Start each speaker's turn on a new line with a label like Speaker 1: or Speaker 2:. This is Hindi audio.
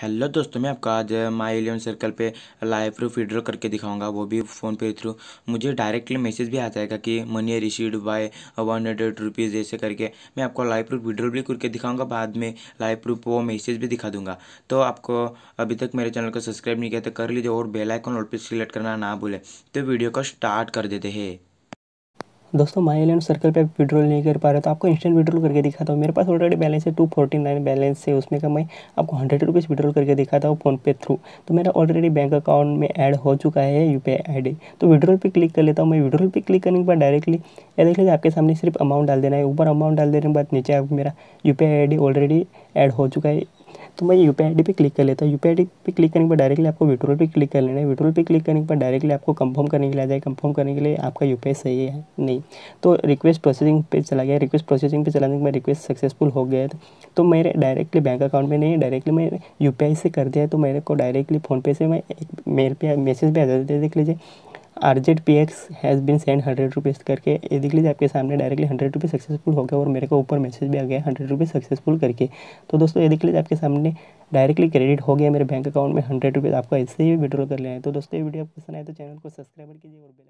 Speaker 1: हेलो दोस्तों, मैं आपका आज माई इलेवन सर्कल पे लाइव प्रूफ विड्रॉ करके दिखाऊँगा, वो भी फ़ोन पे थ्रू मुझे डायरेक्टली मैसेज भी आ जाएगा कि money received by one hundred rupees ऐसे करके। मैं आपको लाइव प्रूफ विड्रॉ भी करके दिखाऊँगा, बाद में लाइव प्रूफ वो मैसेज भी दिखा दूँगा। तो आपको अभी तक मेरे चैनल को सब्सक्राइब नहीं किया तो कर लीजिए और बेलाइकॉन और पे सिलेक्ट करना ना भूलें। तो वीडियो को स्टार्ट कर देते हैं।
Speaker 2: दोस्तों माई लैंड सर्कल पे विड्रॉल नहीं कर पा रहे तो आपको इंस्टेंट विड्रॉल करके दिखाता हूँ। मेरे पास ऑलरेडी बैलेंस है टू फोर्टी नाइन बैलेंस है, उसमें का मैं आपको हंड्रेड रुपीज़ विड्रॉल करके दिखाता हूँ फ़ोन पे थ्रू तो मेरा ऑलरेडी बैंक अकाउंट में ऐड हो चुका है यू पी आई तो विड्रॉल पर क्लिक कर लेता हूँ। मैं विड्रॉल पर क्लिक करने के बाद डायरेक्टली या देख लीजिए, आपके सामने सिर्फ़ अमाउंट डाल देना है। ऊपर अमाउंट डाल देने के बाद नीचे आप मेरा U P I already add हो चुका है। तो मैं यू पी पे क्लिक कर लेता हूँ। यू पी पे क्लिक करने के बाद डायरेक्टली आपको विड्रोल पे क्लिक कर लेना है। विड्रोल पे क्लिक करने के बाद डायरेक्टली आपको कंफर्म करने के लिए आ जाए। कंफर्म करने के लिए आपका यू सही है नहीं। तो रिक्वेस्ट प्रोसेसिंग पे चला गया। रिक्वेस्ट प्रोसेसिंग पे चलाने के बाद रिक्वेस्ट सक्सेसफुल हो गया। तो मेरे डायरेक्टली बैंक अकाउंट में नहीं डायरेक्टली मैं यू से कर दिया तो मेरे को डायरेक्टली फ़ोनपे से मैं मेल पे मैसेज भी आ जाते देख लीजिए। R Z P X has been send hundred rupees करके। ये देख लीजिए, आपके सामने डायरेक्टली हंड्रेड रुपीज़ सक्सेसफुल हो गया और मेरे को ऊपर मैसेज भी आ गया हंड्रेड रुपीज़ सक्सेसफुल करके। तो दोस्तों, ये देख लीजिए, आपके सामने डायरेक्टली क्रेडिट हो गया मेरे बैंक अकाउंट में हंड्रेड रुपीज़ आपको ऐसे ही विड्रॉ कर लेना है। तो दोस्तों, ये वीडियो आपको पसंद आए तो चैनल को सब्सक्राइब कीजिए और बेल